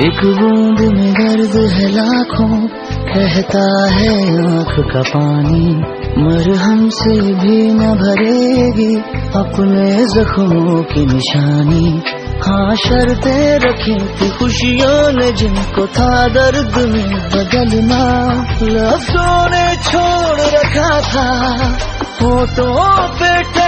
एक बूंद में दर्द है लाखों, कहता है आँख का पानी। मर हमसे भी न भरेगी अपने जख्मों की निशानी। हाँ शर्ते रखी थी खुशियों ने जिनको था दर्द में बदलना। लफ्जों ने छोड़ रखा था फ़ोटो पे